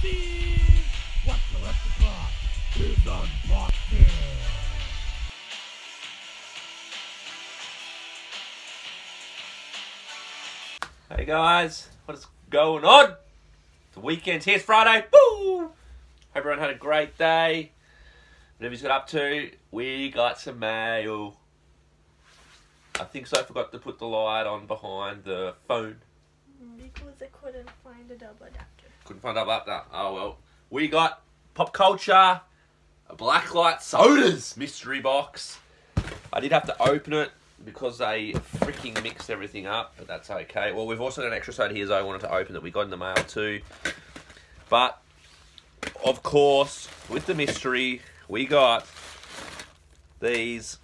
Hey guys, what is going on? It's the weekend's here, it's Friday. Woo! Hope everyone had a great day. Whatever you got up to, we got some mail. I think so. I forgot to put the light on behind the phone. Because I couldn't find a double adapter. Couldn't find out about that. Oh well. We got Popcultcha, blacklight sodas mystery box. I did have to open it because they freaking mixed everything up, but that's okay. Well, we've also got an extra soda here, so I wanted to open that we got in the mail too. But of course, with the mystery, we got these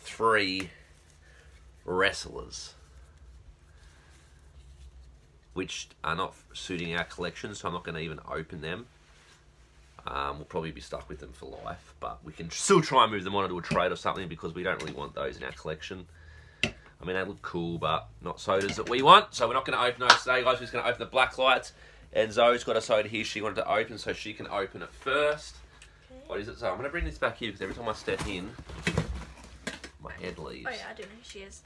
three wrestlers which are not suiting our collection, so I'm not going to even open them. Um, we'll probably be stuck with them for life, but we can still try and move them on into a trade or something because we don't really want those in our collection. I mean, they look cool, but not sodas that we want, so we're not going to open those today, guys. We're just going to open the black lights. And Zoe's got a soda here she wanted to open, so she can open it first. Okay. What is it, Zoe? I'm going to bring this back here because every time I step in, my head leaves. Oh yeah, I do know who she is.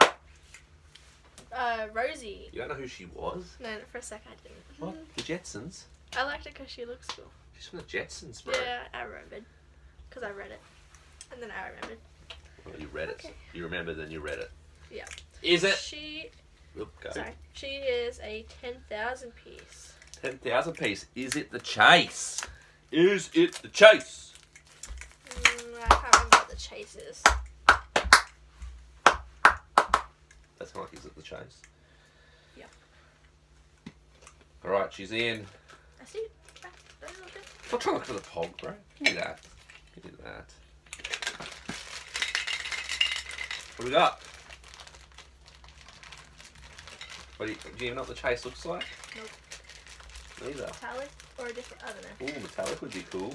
Uh, Rosie. You don't know who she was? No, for a sec I didn't. What? The Jetsons? I liked it because she looks cool. She's from the Jetsons, bro. Yeah, I remembered. Because I read it. And then I remembered. Well, you read it. Okay. You remember, then you read it. Yeah. Is it? She, sorry, she is a 10,000 piece. 10,000 piece. Is it the chase? Is it the chase? Mm, I can't remember what the chase is. That's of like, is it the chase? Yeah. Alright, she's in. I see. Stop trying to look for the pog, bro. Give me that. Give me that. What do we got? What do you, do you even know what the chase looks like? Nope. Neither. Metallic or a different, I don't know. Ooh, metallic would be cool.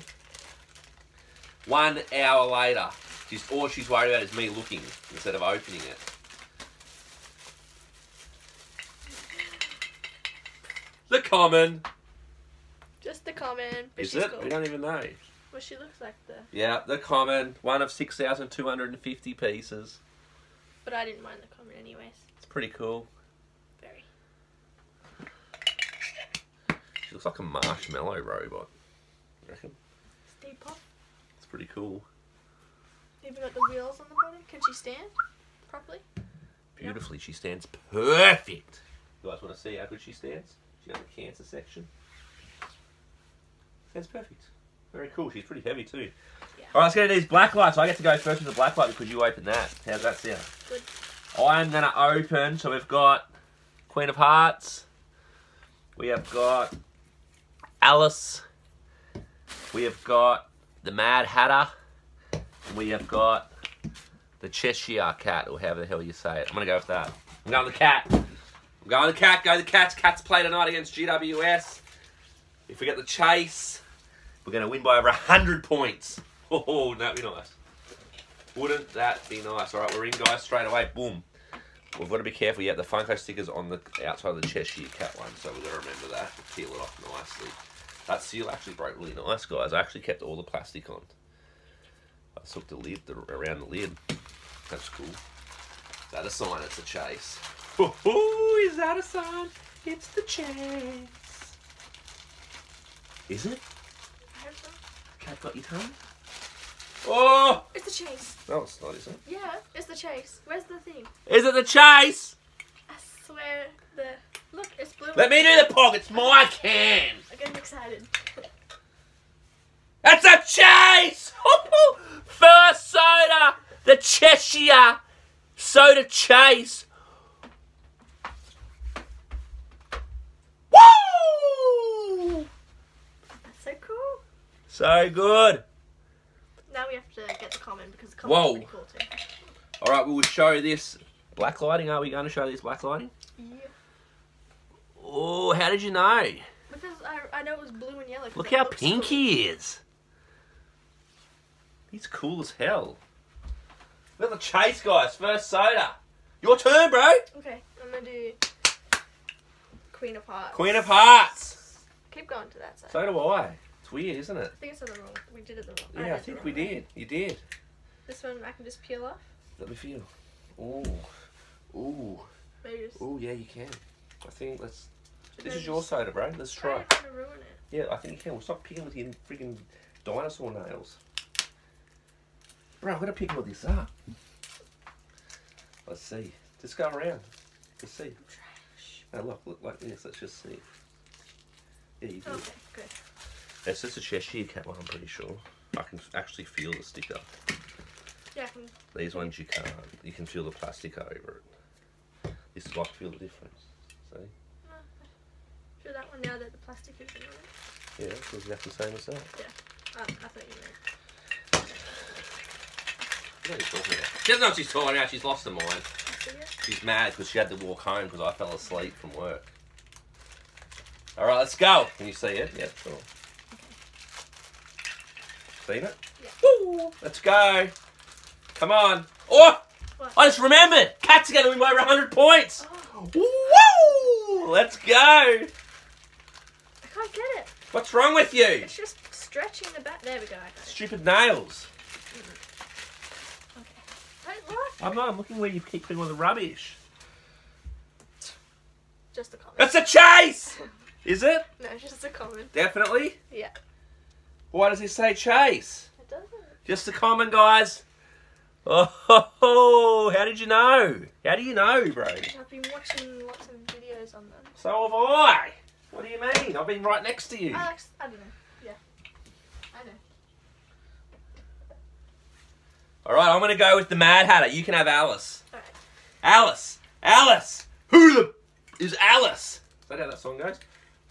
One hour later, she's all she's worried about is me looking instead of opening it. Common. Just the common, but Is she's it? cool. We don't even know. Well, she looks like the, Yeah, the common. One of 6,250 pieces. but I didn't mind the common anyways. It's pretty cool. Very. She looks like a marshmallow robot. You reckon? Stay pop. It's pretty cool. Even got the wheels on the bottom. Can she stand properly? Beautifully. She stands perfect. You guys want to see how good she stands? She's got the cancer section. Stands perfect. Very cool. She's pretty heavy too. Yeah. Alright, let's get into these black lights. I get to go first with the black light because you open that. How's that sound? Good. I'm going to open. So we've got Queen of Hearts. We have got Alice. We have got the Mad Hatter. And we have got the Cheshire Cat, or however the hell you say it. I'm going to go with that. I'm going with the cat. I'm going the cat. Go the Cats. Cats play tonight against GWS. If we get the chase, we're going to win by over 100 points. Oh, that'd be nice. Wouldn't that be nice? All right, we're in, guys, straight away. Boom. We've got to be careful. Yeah, the Funko stickers on the outside of the Cheshire Cat one, so we've got to remember that. Peel it off nicely. That seal actually broke really nice, guys. I actually kept all the plastic on. I took the lid the, around the lid. That's cool. That a sign? It's a chase. Oh, is that a sign? It's the chase. Is it? I hope so. Cat got your tongue? Oh! It's the chase. No, it's not, is it? Yeah, it's the chase. Where's the thing? Is it the chase? I swear the look, it's blue. Let me do the pog. It's my can. I'm getting excited. That's a chase! First soda! The Cheshire Soda Chase! Woo! That's so cool. So good. Now we have to get the common because the common's Whoa. pretty cool too. Alright, we will show this black lighting. Are we going to show this black lighting? Yeah. Oh, how did you know? Because I, I know it was blue and yellow. Look how pink cool. he is. He's cool as hell. At the chase, guys. First soda. Your turn, bro. Okay, I'm gonna do Queen of Hearts. Queen of Hearts. Keep going to that side. So do I. It's weird, isn't it? I think it's the wrong. We did it the wrong. Yeah, I, the think we way. did. You did. This one I can just peel off. Let me feel. Ooh. Ooh. Maybe just. Ooh, yeah, you can. I think let's. This is your soda, bro. Let's Try try. not to ruin it. Yeah, I think you can. We'll stop picking with your freaking dinosaur nails. Bro, I'm gonna pick all this up. Let's see. Just go around. Let's see. Trash. Now look, look like this. Let's just see. Yeah, you do. Okay, good. It's just a Cheshire cat one, I'm pretty sure. I can actually feel the sticker. Yeah, These ones you can't. You can feel the plastic over it. This is what I feel the difference. See? No, I feel that one now that the plastic is in it. Yeah, it's exactly the same as that. Yeah. Oh, I thought you meant. What are you talking about? She doesn't know what she's talking about. She's lost her mind. I see it. She's mad because she had to walk home because I fell asleep from work. All right, let's go. Can you see it? Yeah, sure. Seen it? Yeah. Woo! Let's go. Come on. Oh! What? I just remembered. Cats to win by over 100 points. Oh, Woo! Let's go. I can't get it. What's wrong with you? It's just stretching the back. There we go. I got it. Stupid nails. Mm-hmm. Okay. Don't look. I'm not. I'm looking where you keep putting all the rubbish. Just a comment. That's a chase. Is it? No, just a comment. Definitely. Yeah. Why does he say chase? It doesn't. Just a comment, guys. Oh, how did you know? How do you know, bro? I've been watching lots of videos on them. So have I. What do you mean? I've been right next to you. Alex, I don't know. Yeah. I know. All right, I'm gonna go with the Mad Hatter. You can have Alice. Alice. Alice. Who the is Alice? Is that how that song goes?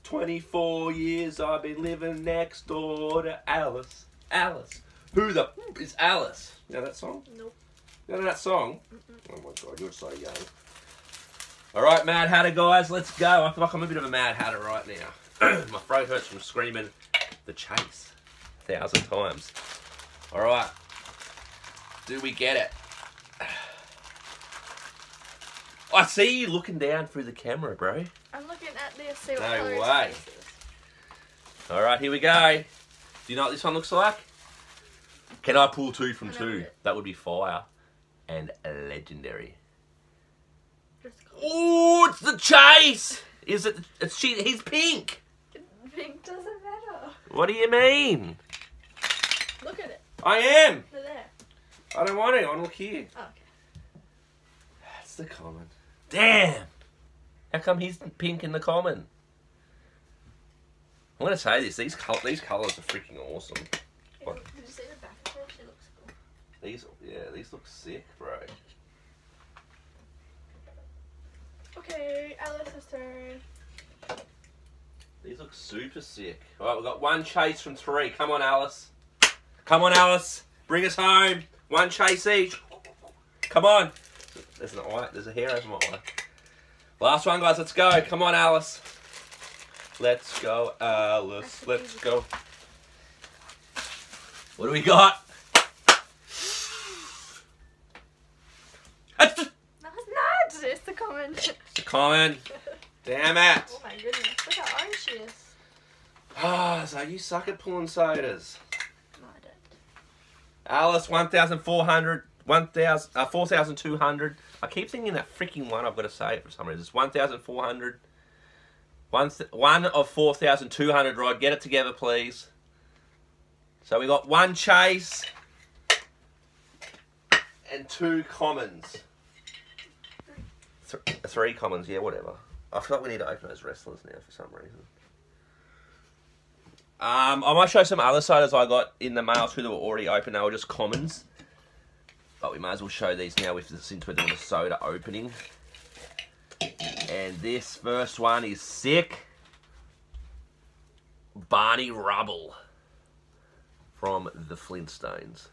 24 years I've been living next door to Alice. Alice. Who the is Alice? You know that song? Nope. You know that song? Oh my god, you're so young. All right, Mad Hatter guys, let's go. I feel like I'm a bit of a Mad Hatter right now. my throat hurts from screaming the chase a thousand times. All right. Do we get it? I see you looking down through the camera, bro. I'm looking at this, see what No colour his way. face is. All right, here we go. Do you know what this one looks like? Can I pull two from two? it. That would be fire and legendary. Just a colour. Oh, it's the chase. Is it? It's she. He's pink. Pink doesn't matter. What do you mean? Look at it. I am. They're there. I don't want it. I want to look here. Oh, okay. That's the common. Damn. How come he's pink in the common? I'm gonna say this. These col- these colors are freaking awesome. Did you see the back of her? She looks cool. These, yeah, these look sick, bro. Okay, Alice's turn. These look super sick. All right, we've got one chase from three. Come on, Alice. Come on, Alice. Bring us home. One chase each. Come on. There's an eye. There's a hair over my eye. Last one, guys. Let's go. Come on, Alice. Let's go, Alice. Let's go. What do we got? That's the No, it's not. It's the comment. the common. Damn it. oh my goodness. Look how orange she is. Ah, so you suck at pulling sodas. No, I don't. Alice, 1,400, 1,000, uh, 4,200. I keep thinking that freaking one I've got to say it for some reason. It's 1,400. One, one of 4,200, Rod. Get it together, please. So we got one chase and two commons. Th- three commons, yeah, whatever. I feel like we need to open those wrestlers now for some reason. Um, I might show some other sodas I got in the mail too that were already open. They were just commons. But we might as well show these now with since we're doing a soda opening. And this first one is sick. Barney Rubble from the Flintstones.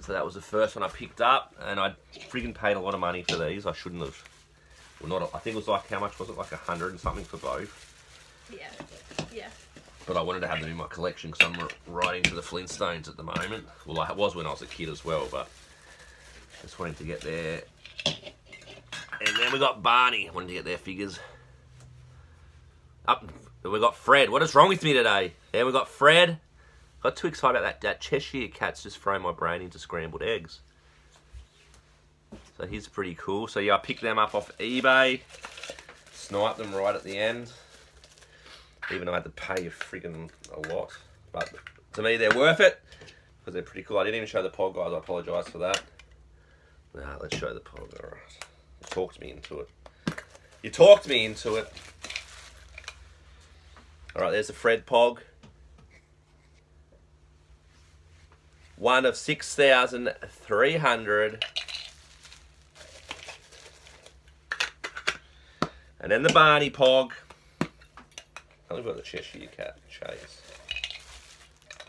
So that was the first one I picked up, and I freaking paid a lot of money for these. I shouldn't have. Well, not. I think it was like how much was it? Like a hundred and something for both Yeah. Yeah. But I wanted to have them in my collection because I'm right into the Flintstones at the moment. Well, I was when I was a kid as well, but just wanted to get there. And then we got Barney. Wanted to get their figures. Up Then we got Fred. What is wrong with me today? Then we got Fred. Got too excited about that. That Cheshire cat's just thrown my brain into scrambled eggs. So he's pretty cool. So yeah, I picked them up off eBay. Sniped them right at the end. Even though I had to pay a friggin' a lot. But to me, they're worth it. Because they're pretty cool. I didn't even show the pod, guys. I apologise for that. Nah, let's show the pod. Alright. You talked me into it. You talked me into it. Alright, there's the Fred Pog. One of 6,300. And then the Barney Pog. We've got the Cheshire Cat Chase.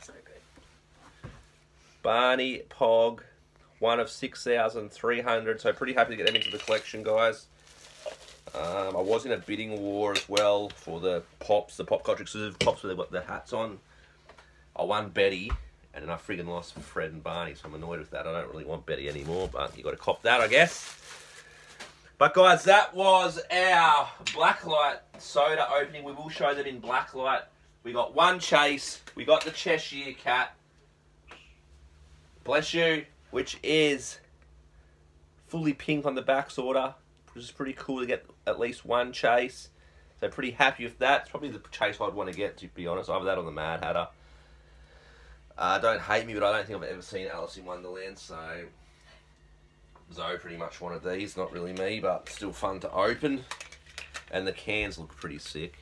So good. Barney Pog. One of 6,300. So pretty happy to get them into the collection, guys. Um, I was in a bidding war as well for the pops, the Popcultcha exclusive pops where they've got the hats on. I won Betty, and then I friggin' lost Fred and Barney, so I'm annoyed with that. I don't really want Betty anymore, but you got to cop that, I guess. But guys, that was our Blacklight soda opening. We will show that in Blacklight. We got one chase. We got the Cheshire Cat. Bless you, which is fully pink on the back sorta which is pretty cool to get at least one chase. So pretty happy with that. It's probably the chase I'd want to get, to be honest. Either that or the Mad Hatter. Uh, don't hate me, but I don't think I've ever seen Alice in Wonderland, so Zoe pretty much wanted these. Not really me, but still fun to open. And the cans look pretty sick.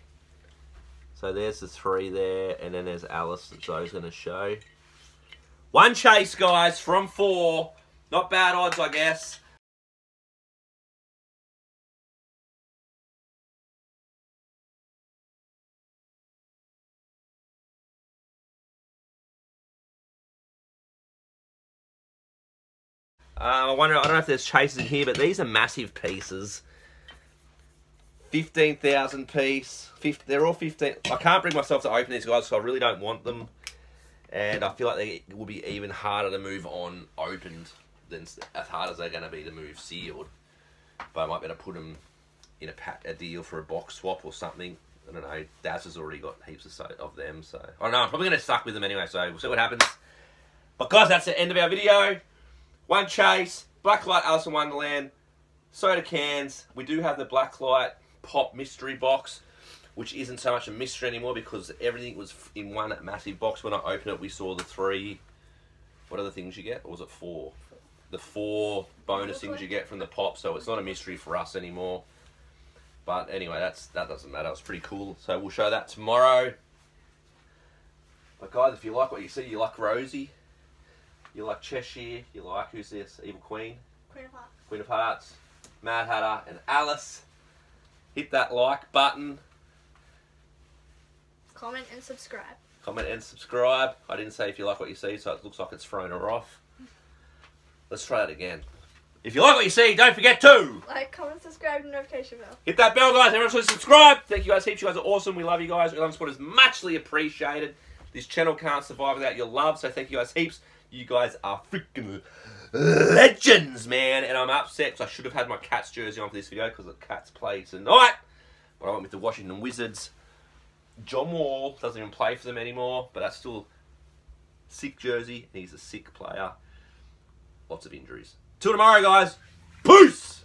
So there's the three there, and then there's Alice that Zoe's going to show. One chase, guys, from four. Not bad odds, I guess. Uh, I wonder. I don't know if there's chases in here, but these are massive pieces. Fifteen thousand piece. 50, they're all fifteen. I can't bring myself to open these guys, so I really don't want them. And I feel like they will be even harder to move on opened than as hard as they're going to be to move sealed. But I might better put them in a pat, a deal for a box swap or something. I don't know. Daz has already got heaps of, of them, so I don't know. I'm probably going to suck with them anyway. So we'll see what happens. But guys, that's the end of our video. One chase, Blacklight Alice in Wonderland, soda cans. We do have the Blacklight Pop Mystery Box, which isn't so much a mystery anymore because everything was in one massive box. When I opened it, we saw the three. What are the things you get? Or was it four? The four bonus things you get from the pop, so it's not a mystery for us anymore. But anyway, that's that doesn't matter. It's pretty cool. So we'll show that tomorrow. But guys, if you like what you see, you like Rosie, you like Cheshire, you like, who's this? Evil Queen, Queen of Hearts. Queen of Hearts, Mad Hatter, and Alice. Hit that like button, Comment and subscribe. comment and subscribe. I didn't say if you like what you see, so it looks like it's thrown her off. Let's try it again. If you like what you see, don't forget to Like, comment, subscribe, and notification bell. hit that bell, guys. Everyone should subscribe. Thank you guys heaps. You guys are awesome. We love you guys. Your love support is muchly appreciated. This channel can't survive without your love, so thank you guys heaps. You guys are freaking legends, man. And I'm upset because I should have had my Cats jersey on for this video because the Cats play tonight. But I went with the Washington Wizards. John Wall doesn't even play for them anymore, but that's still sick jersey. He's a sick player. Lots of injuries. Till tomorrow, guys. Peace!